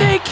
they.